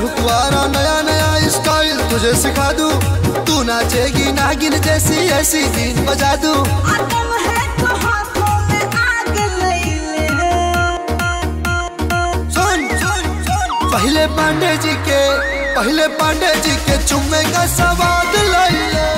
हुक्वारा नया नया स्टाइल तुझे सिखा दू। तू नाचेगी नागिन जैसी ऐसी बीन बजा दू। पहले पांडे जी के पहले पांडे जी के चुम्मे का सवाद ले ले।